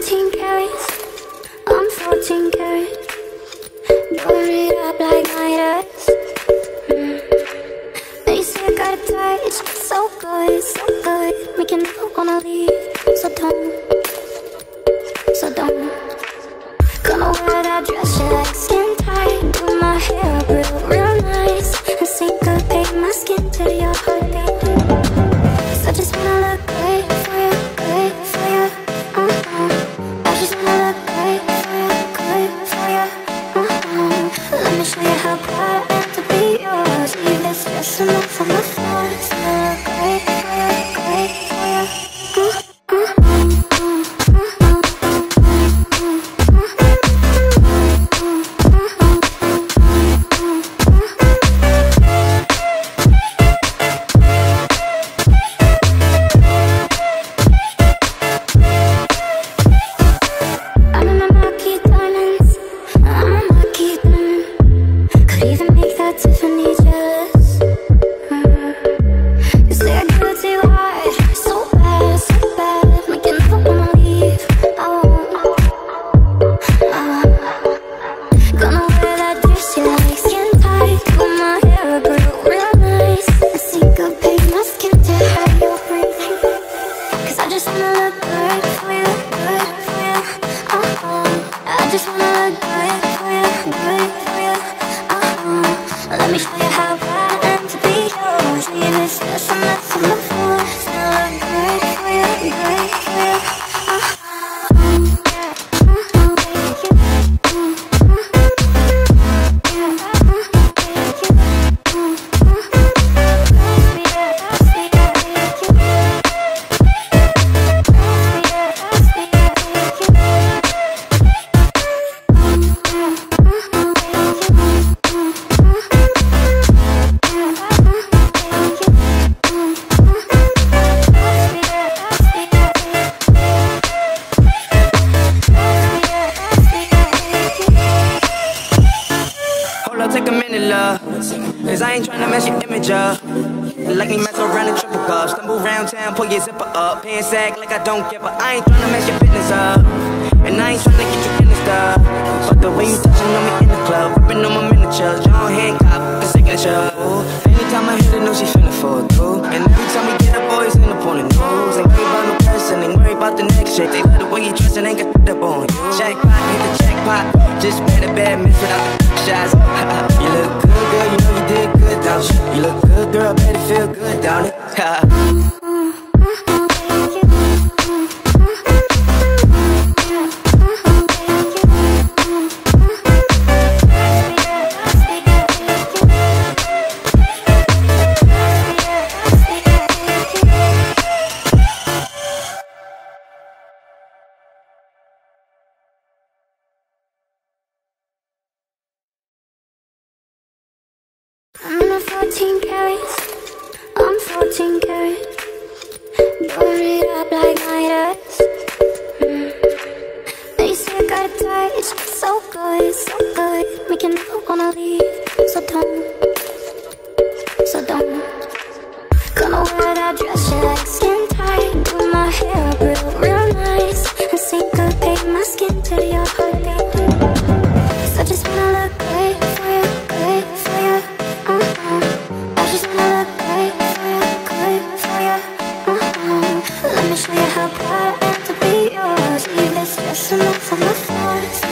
19 carats. I'm 14 carats. Burn it up like Midas. Mm. They say I got a touch, so good, so good. You never wanna leave, so don't, so don't. Gonna wear that dress you just wanna look good for you, good for you. Uh-uh. I just wanna look good for you, good for you. Uh-uh. Let me show you how I am to be yours. This dress on the on I ain't tryna mess your image up. Like me mess around and triple cup. Stumble around town, pull your zipper up. Pants sag like I don't give a. I ain't tryna mess your business up. And I ain't tryna get you in the stuff. But the way you touching on me in the club, ripping on my miniature. John Hancock, the signature. Anytime I hit her, know she finna fall through. And every time we get up, boys end up on the news. Ain't worry about no person, ain't worry about the next shit. They love the way you dress and ain't got up on you. Jackpot, hit the jackpot. Just made a bad miss without the shots. you look good, girl, you know you did don't you? Look good, girl, it feel good, don't it? 14 carats, I'm 14 carats. Burn it up like lighters. from the forest